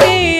पे